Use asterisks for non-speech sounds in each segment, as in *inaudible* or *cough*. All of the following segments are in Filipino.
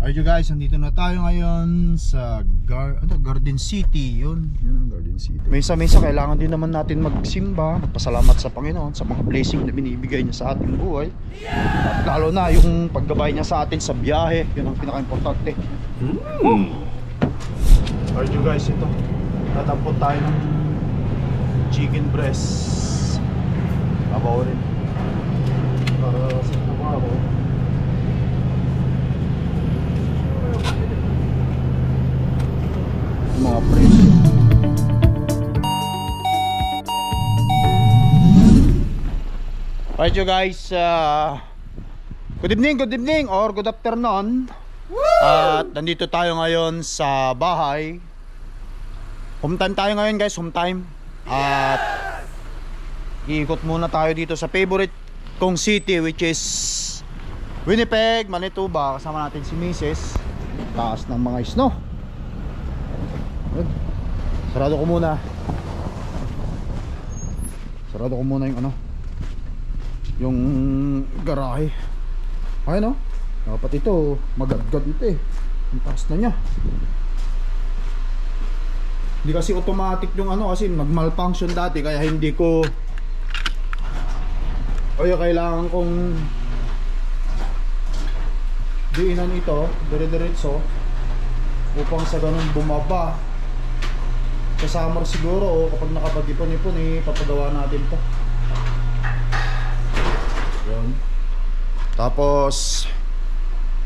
Alright you guys, andito na tayo ngayon sa Gar ano, Garden City. Yun, yun ang Garden City. Mesa-mesa kailangan din naman natin magsimba, pasalamat sa Panginoon sa mga blessing na binibigay niya sa ating buhay. At lalo na yung paggabay niya sa atin sa biyahe, yun ang pinaka-importante. Hmm. Alright you guys, ito. Tatampon tayo ng chicken breast. Abaw rin. Para sa trabaho. Mga presyo. Alright you guys, uh, good evening, good evening or good afternoon. At nandito tayo ngayon sa bahay. Home time tayo ngayon guys, home time. At iikot muna tayo dito sa favorite kong city which is Winnipeg, Manitoba. Kasama natin si Mrs. Taas ng mga snow. Sarado ko muna. Sarado ko muna yung ano. Yung garahe. Ayun oh. Dapat ito magadgad ito eh. Ang taas na niya. Hindi kasi automatic yung ano kasi nag-malfunction dati kaya hindi ko kaya kailangan kong diinan ito dire-diretso upang sa ganun bumaba. Sa summer siguro o kapag nakapag-ipon-ipon eh papagawa natin to. Yun. Tapos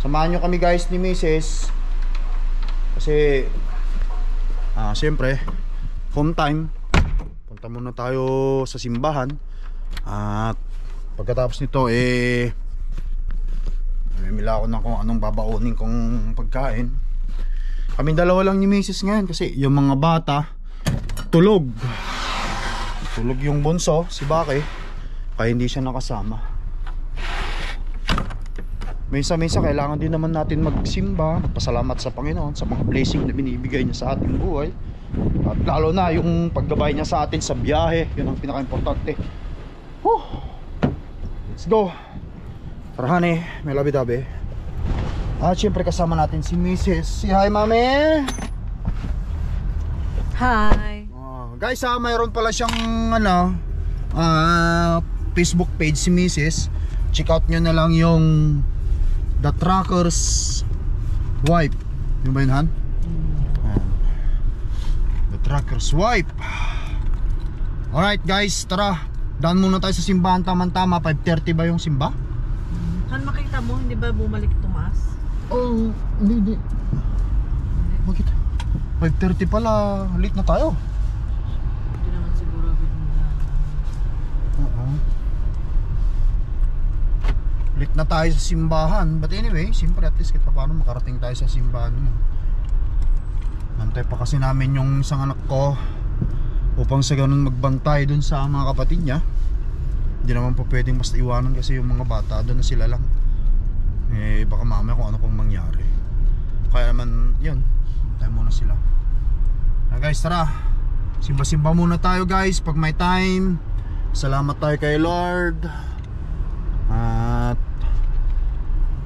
samahan nyo kami guys ni Mrs. kasi ah siyempre home time. Punta muna tayo sa simbahan. At pagkatapos nito eh Namimila ako ng kung anong babaunin kong pagkain. Kaming dalawa lang ni Mrs. ngayon kasi yung mga bata tulog. Tulog yung bunso si Bake kaya hindi siya nakasama. Mesa mesa kailangan din naman natin magsimba. Pasalamat sa Panginoon sa mga blessing na binibigay niya sa ating buhay. At lalo na yung paggabay niya sa atin sa biyahe yun ang pinaka-importante. Whew. let's go tara honey may labi-dabi at syempre kasama natin si Mrs. si hi mami Hi. Oh, guys ha, mayroon pala siyang ano, ah, Facebook page si Mrs. Check out nyo na lang yung The Tracker's Wife. Yung ba yun, Han? The Tracker's Wife. Alright guys, tara. Daan muna tayo sa simbahan tamang-tama. 5.30 ba yung simba? Han makita mo, hindi ba bumalik tumaas? Oh, hindi, hindi. Bakit? 5.30 pala. Late na tayo. Hindi naman siguro bigla. Oo. Late na tayo sa simbahan. But anyway, siyempre at least kahit pa paano makarating tayo sa simbahan mo. Antay pa kasi namin yung isang anak ko upang sa ganun magbantay dun sa mga kapatid niya. Hindi naman po pwedeng basta iwanan kasi yung mga bata doon na sila lang. Eh baka mamaya kung ano pang mangyari. Kaya naman yun, tayo muna sila. Na guys, tara. Simba-simba muna tayo guys pag may time. Salamat tayo kay Lord. At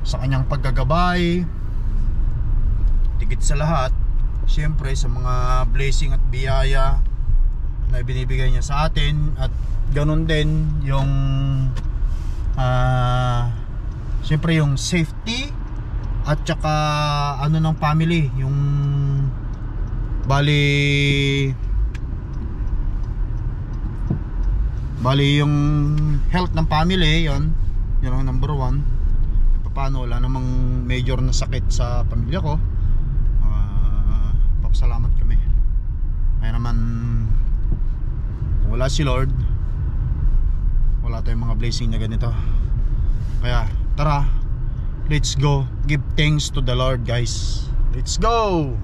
sa kanyang paggagabay. Tigit sa lahat, siyempre sa mga blessing at biyaya na binibigay niya sa atin at ganun din yung ah siyempre yung safety at saka ano ng family yung bali bali yung health ng family yon yun ang number one. Paano wala namang major na sakit sa pamilya ko. Uh, papasalamat kami. Kaya naman wala si Lord wala tayong mga blessing na ganito. Kaya tara. Let's go. Give thanks to the Lord guys. Let's go!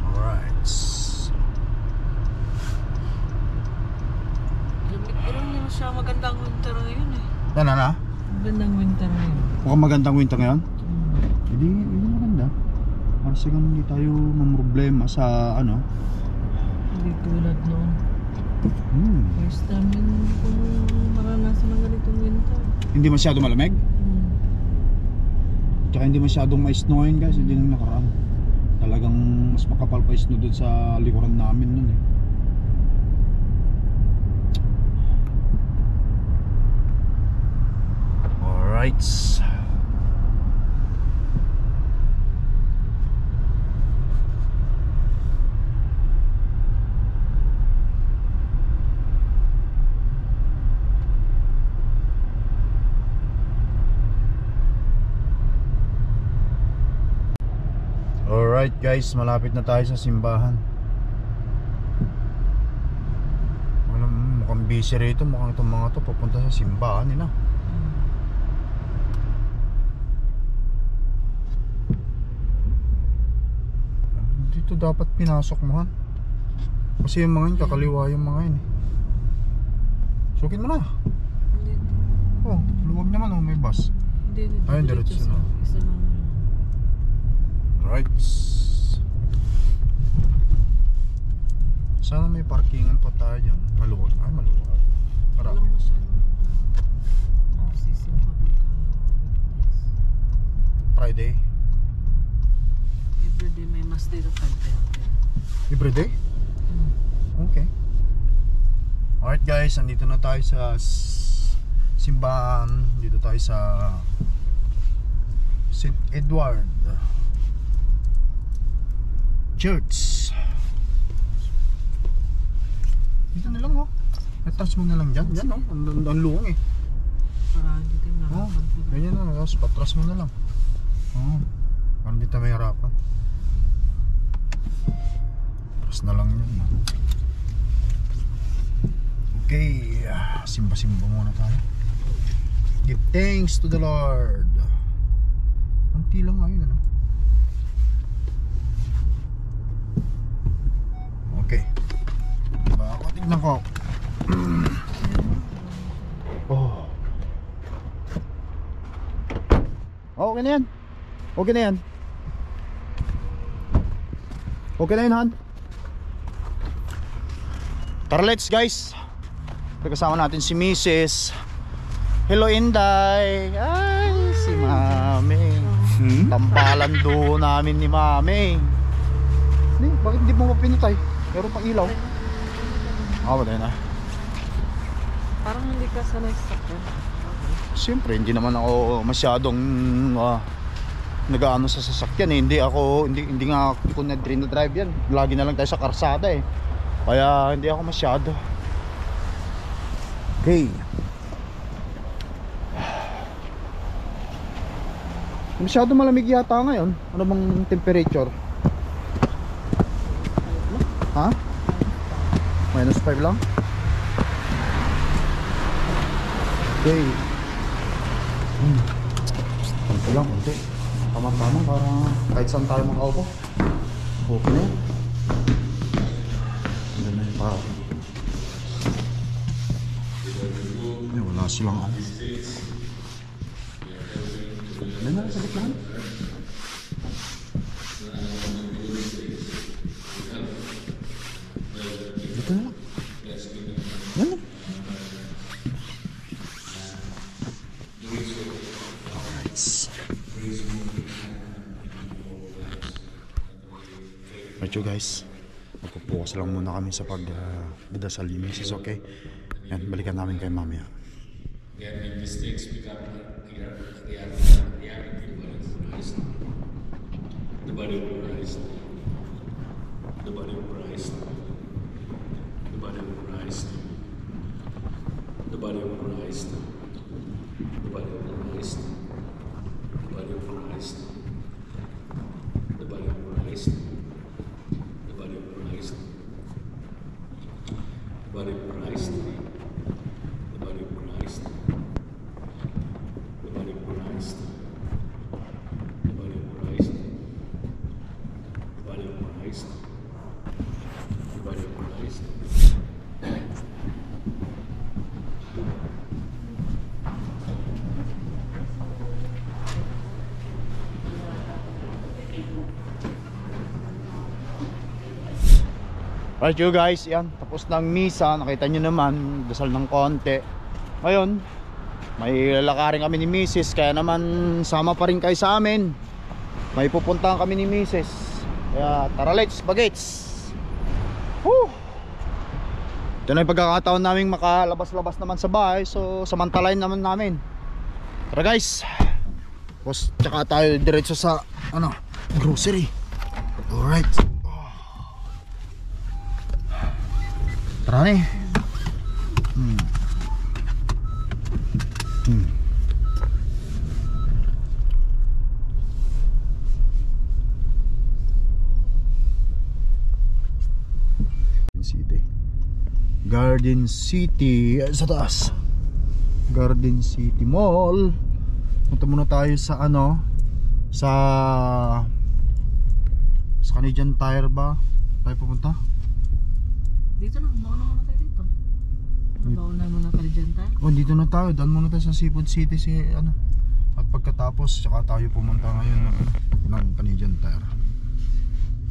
Alright. Lamig pero hindi siya magandang winter ngayon eh. na na na? Magandang winter ngayon. mukhang magandang winter ngayon? Hmm. hindi, hindi maganda. Para sa ganun hindi tayo mamroblema sa ano? Hindi tulad noon. hmm, First time din ko maranasan ng ganitong winter. hindi masyado malamig Hmm. Tsaka hindi masyadong ma-snow yun guys, hindi nung nakaraan. Talagang mas makapal pa snow doon sa likuran namin nun eh. Alright. Alright guys, malapit na tayo sa simbahan. Mukhang busy rito, mukhang itong mga to papunta sa simbahan nila. Dito dapat pinasok mo han. Kasi yung mga yun, kakaliwa yung mga yun eh. Sukin mo na. Oh, luwag naman oh, may bus. Ayun, diretso na. Isa lang. Right. Sana may parkingan pa tayo dyan. Maluwag. Ay, maluwag. Walang Marami. masyadong uh, pagka weekdays. Friday. Everyday may mas dito 5.30. Every day? Hmm. Okay. Alright guys, andito na tayo sa simbahan. Dito tayo sa St. Edward Church. Dito na lang oh. Atras mo na lang dyan. Dyan oh. Ang, ang, ang luwang eh. Para hindi tayo Oh, narapan. ganyan na. Tapos patras mo na lang. Oo. Oh, parang di tayo may harapan. Patras na lang yun. Okay. ah, Simba-simba muna tayo. Give thanks to the Lord. Kunti lang ngayon ano. Okay. Baka tignan ko. oh. Okay na yan. Okay na yan. Okay na yun, Han. Tara, let's guys. Kasama natin si Mrs. Hello, Inday. Ay, si Mami. Tampalan doon namin ni Mami. Hindi, bakit hindi mo mapinitay? Meron pang ilaw. Ah, wala na. Parang hindi ka sanay sa sakyan. Okay. Siyempre, hindi naman ako masyadong uh, nag-ano sa sasakyan eh. Hindi ako, hindi, hindi nga ako na drive yan. Lagi na lang tayo sa karsada eh. Kaya hindi ako masyado. Okay. Masyado malamig yata ngayon. Ano bang temperature? Ha? Minus 5 lang? Okay. Hmm. Konti lang, konti. Tama-tama para kahit saan tayo makaupo. Okay na yan. Ang ganda yung. Ay, wala silang ano. Ano na, sa gitna? Dito na lang. Yan lang. Right you guys Magpupukas lang muna kami sa pag uh, ni Mrs. Okay Yan, balikan namin kay mamaya Their mistakes become real- real- reality for Christ. The body of Christ. The body of Christ. The body of Christ. The body of Christ. The Right you guys, yan Tapos ng misa, nakita nyo naman Dasal ng konti Ngayon May lalakarin kami ni Mrs. Kaya naman sama pa rin kayo sa amin. May pupuntahan kami ni Mrs. Kaya tara let's bagets. Woo! Ito na yung pagkakataon namin makalabas-labas naman sa bahay. So samantalain naman namin. Tara guys. Tapos tsaka tayo diretso sa ano, grocery. Alright. Tara na eh. Hmm. Hmm. City. Garden City sa taas. Garden City Mall. Punta muna tayo sa ano sa sa Canadian Tire ba? Tayo pupunta? Dito na, mauna muna tayo dito. Nabauna muna tayo dyan tayo. Oh, dito na tayo. Daan muna tayo sa Seafood City si ano. At pagkatapos, tsaka tayo pumunta ngayon ng, ng Canadian Tire.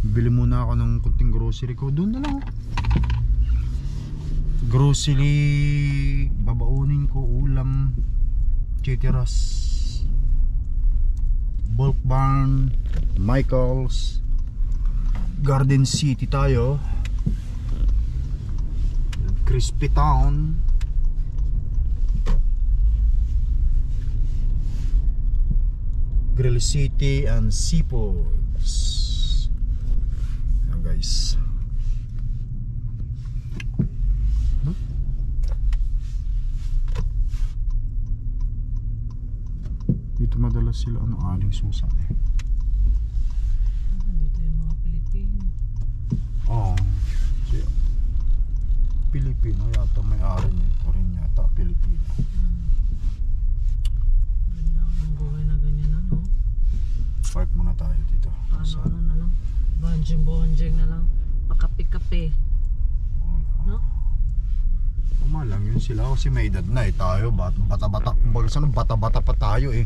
Bili muna ako ng kunting grocery ko. Doon na lang. oh. Grocery, babaunin ko ulam, chitiras, bulk barn, Michaels, Garden City tayo. Crispy Town. Grill City and Seaports. Ayan guys. Dito madalas sila ano aling susan eh. Dito yung mga Pilipino. Oo. Si Pilipino yata may-ari nito rin yata Pilipino. Hmm. Ganda ang buhay na ganyan ano. Park muna tayo dito. Paano Sa- ano na lang. Bonjing na lang. Pakape-kape. No? Tama lang yun sila kasi may edad na eh tayo bat- bata-bata kumbaga sana bata-bata pa tayo eh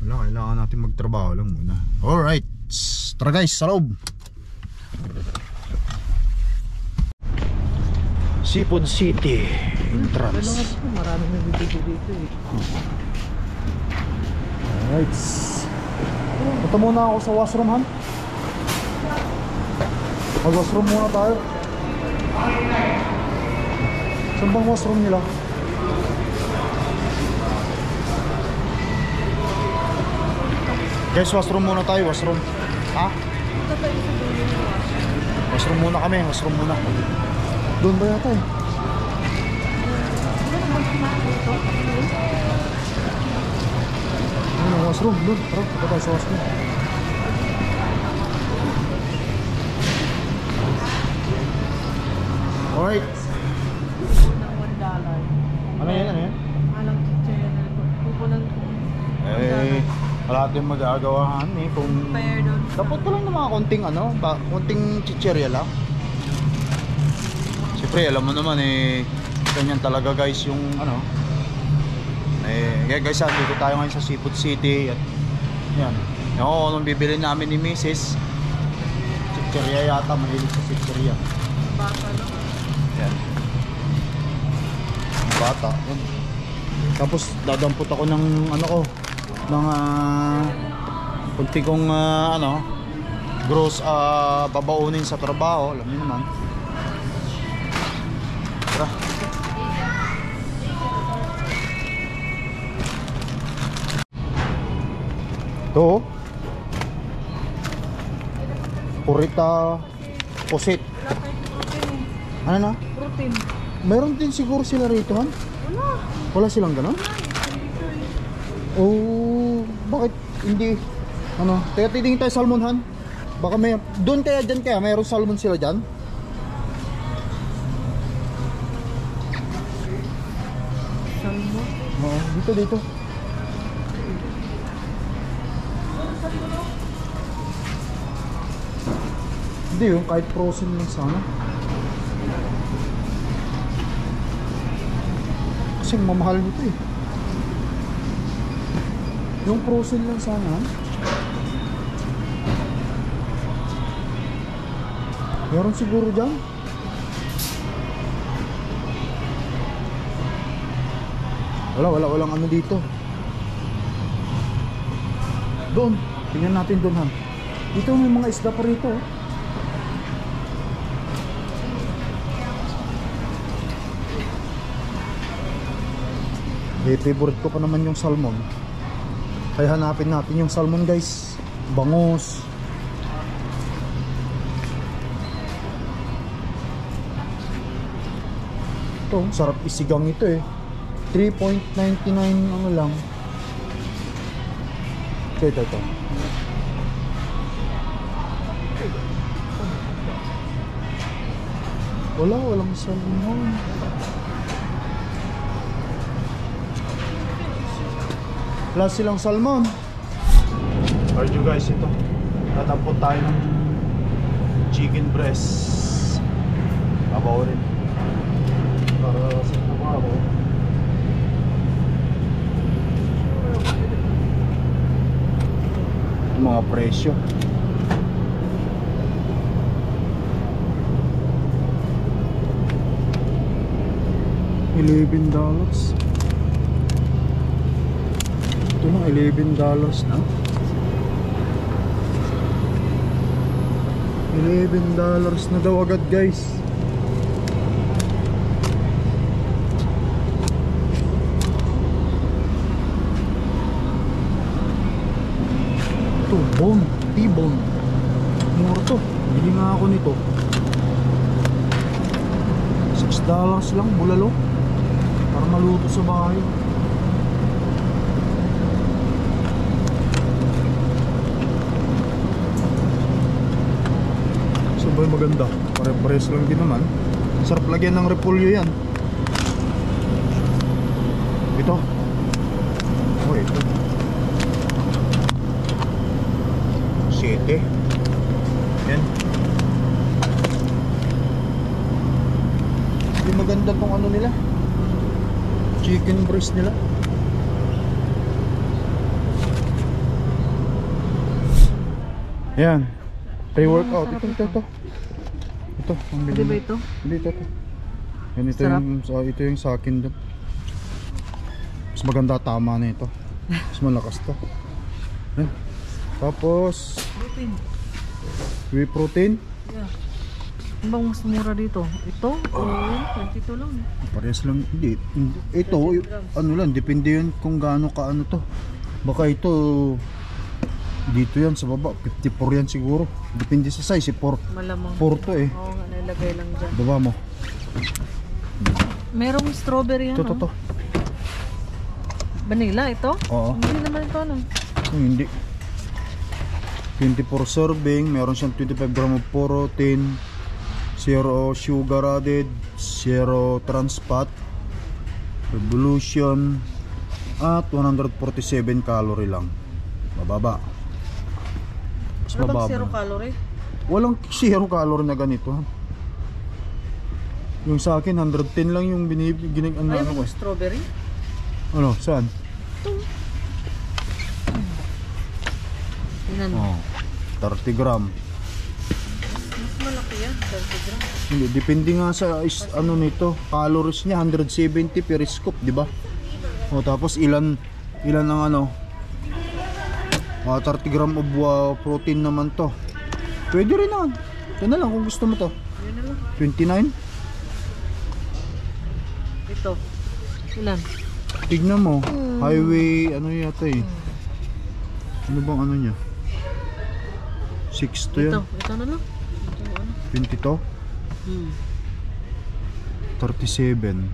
wala kailangan natin magtrabaho lang muna alright tara guys sa loob Seafood City entrance maraming nagbibigay dito eh. alright punta muna ako sa washroom han mag washroom muna tayo saan bang washroom nila? Guys, washroom muna tayo, washroom. Ha? Washroom muna kami, washroom muna. Doon ba yata eh? Ano, washroom, doon. Tara, tayo sa washroom. Alright. Ano yan, ano yan? Alang na lang. Pupunan ko. Eh, wala tayong magagawahan eh kung... Dapat ko lang ng mga konting ano, ba, konting chicherya lang. Siyempre, alam mo naman eh, ganyan talaga guys yung ano. Eh, yeah, guys, ah, dito tayo ngayon sa Seafood City. At, yan. Yung anong bibili namin ni Mrs. Chicherya yata, mahilig sa chicherya. Bata no? Yan. Bata. Yan. Tapos dadampot ako ng ano ko, uh, kunti kong ah, ano, gross ah, babaunin sa trabaho, alam niyo naman. Tara. Ito. oh. Purita Pusit. Wala tayong protein eh. Ano na? Protein. Meron din siguro sila rito, han? Wala. Wala silang ganon? Oh, bakit hindi? Ano? Teka, titingin tayo salmon, han? Baka may... Doon kaya, dyan kaya, mayroong salmon sila dyan? Dito, dito. Hindi yun, kahit frozen lang sana. Kasi mamahal nito eh. Yung frozen lang sana. Meron siguro dyan. Wala, wala, walang ano dito. Doon. Tingnan natin doon, Han. Dito may mga isda pa rito. Eh, favorite ko pa naman yung salmon. Kaya hanapin natin yung salmon, guys. Bangus. Ito, sarap isigang ito eh. 3.99 ano lang. Ito, ito, ito. Wala, walang salmon. Wala silang salmon. Alright you guys, ito. Tatampot tayo ng chicken breast. Abaw rin. Para sa trabaho. Mga presyo. Eleven dollars. Ito na, 11 dollars na. 11 dollars na daw agad guys. Ito, bone, T-bone. Mura. Bili nga ako nito. 6 dollars lang, bulalo. Para maluto sa bahay. So ba yung maganda? Pare-pares lang din naman. Sarap lagyan ng repolyo yan. Ito. Oh, ito. Sete. Yan. Hindi maganda tong ano nila. Chicken breast nila. Yan. Pre-workout. Ito, ito, ito. Ito, ang ba ito? Hindi, ito, ito. Yan, ito Sarap. yung, sa, ito yung sa akin doon. Mas maganda tama na ito. Mas malakas to. Yan. Tapos, Protein. whey protein. Yeah. Ano bang mas mura dito? Ito? Yun. 22 lang. Parehas lang. Hindi. Ito, ano lang, depende yun kung gaano ka ano to. Baka ito, dito yan sa baba. 54 yan siguro. Depende sa size. 4, Malamang. 4 to eh. Oo nga, nilagay lang dyan. Baba mo. Merong strawberry Ito, ano? to, to. Vanilla ito? Oo. Hindi naman ito ano. Oh, hindi. 24 serving, meron siyang 25 gram of protein, zero sugar added, zero trans fat, revolution, at 147 calorie lang. Mababa. Mas Ano mababa. zero calorie? Walang zero calorie na ganito. Yung sa akin, 110 lang yung binibig, ginag, ano, Ay, ano ko. yung strawberry? Ano, saan? Tingnan mo. Oh, 30 gram. Mas malaki yan. 30 gram. Hindi, depende nga sa is, ano nito, calories niya 170 per scoop, di ba? O tapos ilan ilan ang ano? Mga 30 gram of uh, protein naman to. Pwede rin naman. Yan na lang kung gusto mo to. Yun na lang. 29. Ito. Ilan? Tignan mo. Highway ano yata eh. Ano bang ano niya? 6 to Ito. yan. Ito na lang. Ito ano. 20 to. Hmm. 37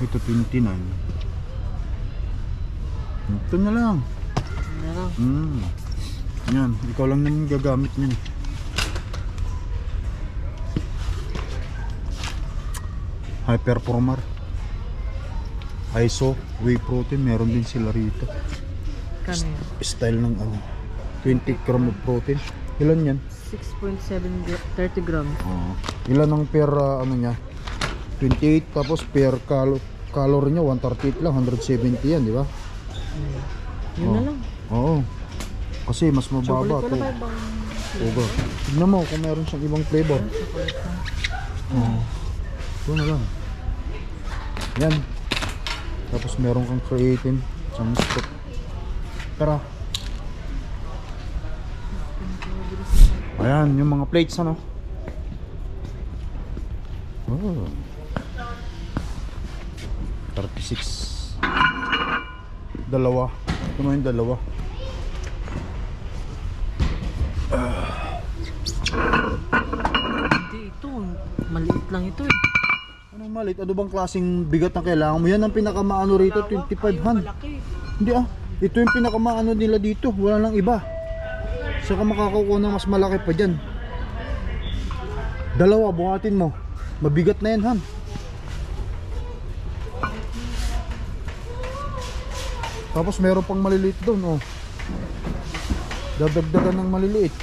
ito 29 ito na lang Yun na lang. mm. yan ikaw lang naman gagamit niyan high performer ISO whey protein meron din sila rito Kano style ng ano 20 gram of protein ilan yan 6.7 gra- 30 grams. Oo. Ilan ang per ah, ano niya? 28 tapos per calo calorie niya 138 lang 170 yan, di ba? Yun Oh. na lang. Oo. Kasi mas mababa to. wala ba ibang Uga. Tignan mo kung meron siyang ibang flavor. Oo. Ito na lang. Yan. Tapos meron kang creatine. Isang scoop. Tara. Ayan, yung mga plates ano. Oh. 36. Dalawa. Ito mo yung dalawa. Hindi, ito. Maliit lang ito eh. Ano malit? Ano bang klaseng bigat na kailangan mo? Yan ang pinakamaano rito, 25 han. Hindi ah. Ito yung pinakamaano nila dito. Wala nang iba. Saka makakakuha ng mas malaki pa dyan. Dalawa, buhatin mo. Mabigat na yan, Han. Tapos meron pang maliliit doon, oh. Dadagdagan ng maliliit.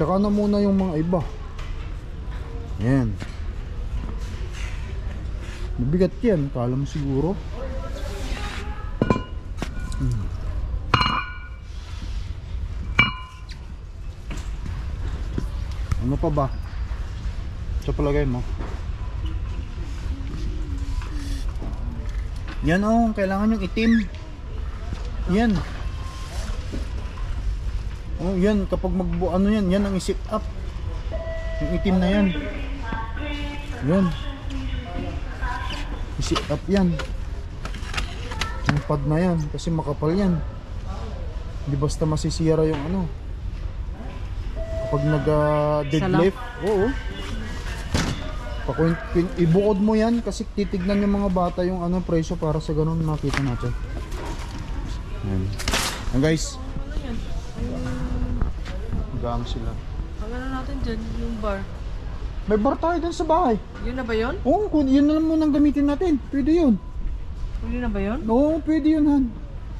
Tsaka na muna yung mga iba. Yan. Mabigat yan. Kala mo siguro. Pa ba? Sa palagay mo? Yan oh, kailangan yung itim. Yan. Oh, yan kapag magbu ano yan, yan ang i-sit up. Yung itim na yan. Yan. I-sit up yan. Yung pad na yan kasi makapal yan. Hindi basta masisira yung ano. Kapag nag ah, deadlift, oo. Pakuin, ibukod mo yan kasi titignan yung mga bata yung ano presyo para sa ganun makita natin. Ayan. Ayan guys, gang sila. Ang ano natin dyan, yung bar. May bar tayo dun sa bahay. Yun na ba yun? Oo, kung yun na lang munang gamitin natin. Pwede yun. Yun na ba yun? Oo, pwede yun han.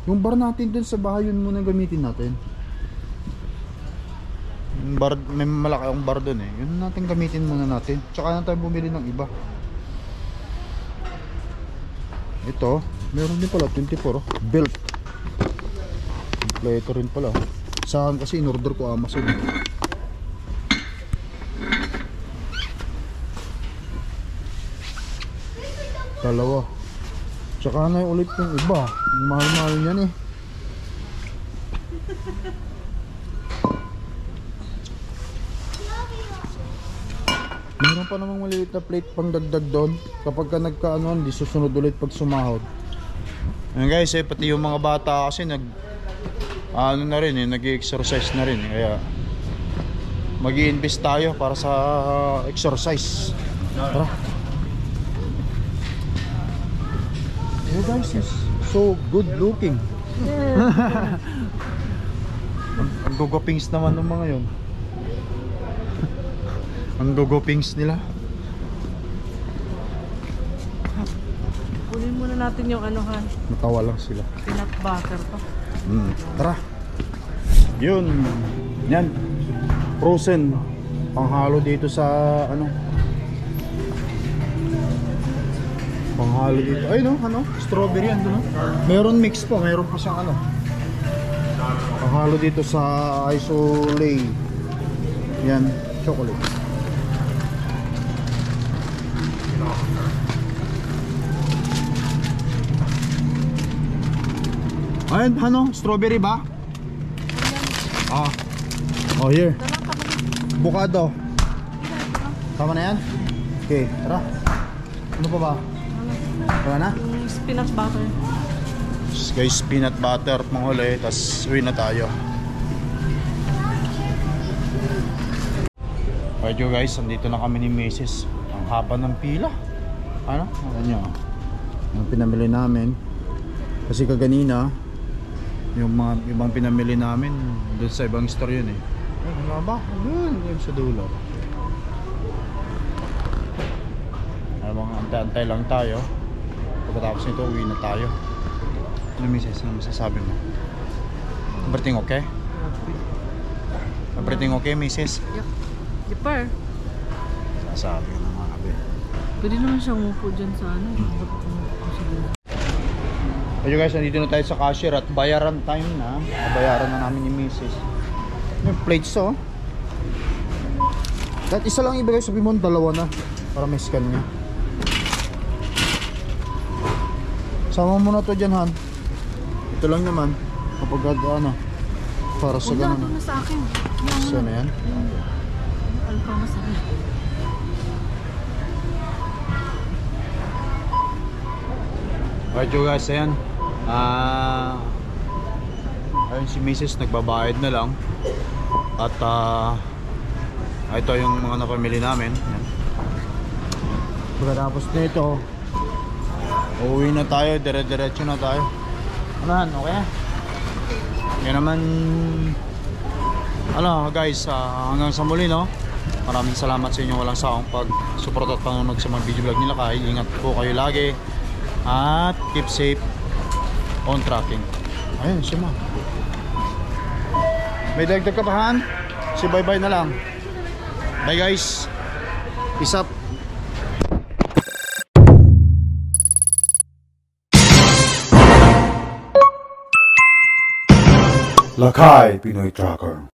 Yung bar natin dun sa bahay yun muna gamitin natin. Bar, may malaki akong bar dun eh. Yun natin gamitin muna natin. Tsaka na tayo bumili ng iba. Ito, meron din pala 24 oh. Belt. Kompleto rin pala. oh. Saan kasi in-order ko Amazon. Dalawa. Tsaka na ulit yung iba. Ang Mahal-mahal yan eh. Meron pa namang maliit na plate pang dagdag doon. Kapag ka nagkaano, hindi susunod ulit pag sumahod. Ayan guys, eh, pati yung mga bata kasi nag ano na rin eh, nag-exercise na rin eh. Kaya mag invest tayo para sa exercise. Tara. You guys is so good looking. *laughs* ang, gugopings naman ng mga yon. Ang gugopings nila. Kunin muna natin yung anuhan. Natawa lang sila. Peanut butter pa. Mm, tara. Yun. Yan. Frozen. Panghalo dito sa ano. Panghalo dito. Ay no, ano? Strawberry yan doon. no? Meron mix po, meron pa siyang ano. Panghalo dito sa isolay. Yan, chocolate. Ayun, ano? Strawberry ba? Ah. Oh, here. Bukado. Tama na yan? Okay, tara. Ano pa ba? Tama na? Spinach butter. Guys, peanut butter panghuli, tas uwi na tayo. Alright guys, andito na kami ni Mrs. Ang haba ng pila. Ano? Ano nyo? Ang pinamili namin. Kasi kaganina, yung mga ibang pinamili namin, doon sa ibang store yun eh. Ay, Ano ba? Doon, doon sa dulo. Mga antay-antay lang tayo. Pagkatapos nito, uwi na tayo. Ano misis, ano masasabi mo? Everything okay? Everything okay, misis? Yup. Yupper. Sasabi ko na mga kabe. Pwede naman siyang umupo dyan sa ano. Ayun guys, nandito na tayo sa cashier at bayaran time na. Bayaran na namin ni misis. Yung plates oh. Kahit isa lang ibigay sabi mo, dalawa na. Para may scan niya. Sama mo na to dyan, Han. Ito lang naman. Kapag ano, para sa Wala, ganun. na sa akin. Yung, Sana yan? alpha sa akin. Alright you guys, ayan. Ah... ayun si Mrs. nagbabayad na lang. At ah... ito yung mga napamili namin. Ayan. Pagkatapos nito, uuwi na tayo, dire-diretso na tayo. Ano okay? Yan naman, ano guys, ah, hanggang sa muli no. Maraming salamat sa inyo walang saong pag-suporta at panonood sa mga video vlog nila kay. Ingat po kayo lagi. At keep safe on tracking. Ayun, si Ma. May dagdag ka pa, Han? Si bye-bye na lang. Bye guys. Peace up. Lakay Pinoy Tracker